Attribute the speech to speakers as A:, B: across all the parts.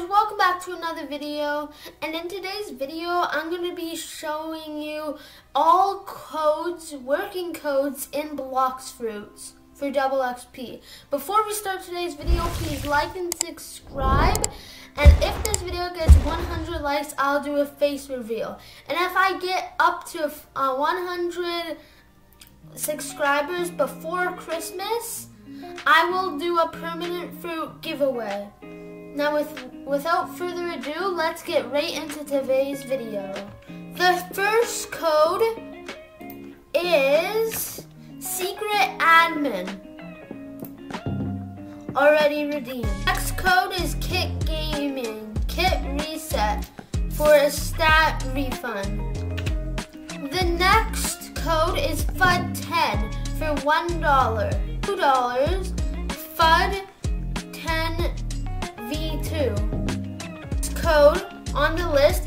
A: guys, welcome back to another video. And in today's video, I'm going to be showing you all codes, working codes in Blox Fruits for double XP. Before we start today's video, please like and subscribe. And if this video gets 100 likes, I'll do a face reveal. And if I get up to uh, 100 subscribers before Christmas, I will do a permanent fruit giveaway. Now with, without further ado, let's get right into today's video. The first code is Secret Admin. Already redeemed. Next code is Kit Gaming. Kit Reset for a stat refund. The next code is FUD10 for $1. $2, FUD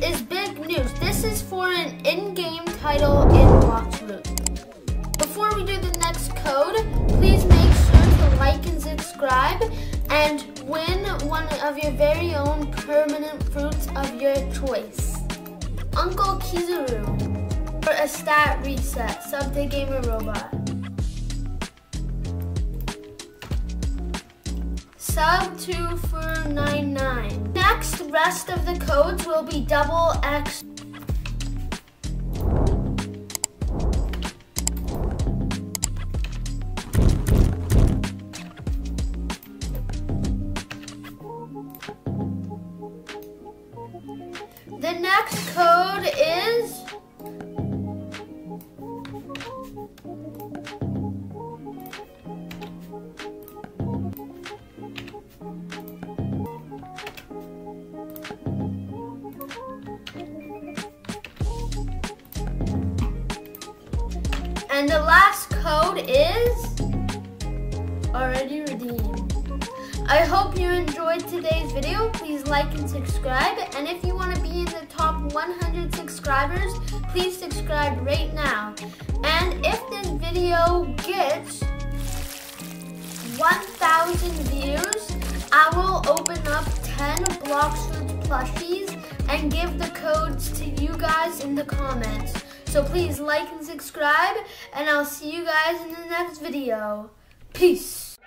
A: is big news. This is for an in-game title in Blox Fruit. Before we do the next code, please make sure to like and subscribe and win one of your very own permanent fruits of your choice. Uncle Kizaru for a stat reset, sub to Gamer Robot. sub 2499. Next, rest of the codes will be double X. The next code is And the last code is already redeemed. I hope you enjoyed today's video. Please like and subscribe. And if you want to be in the top 100 subscribers, please subscribe right now. And if this video gets 1,000 views, I will open up 10 Blox Fruits plushies and give the codes to you guys in the comments. So please like and subscribe, and I'll see you guys in the next video. Peace.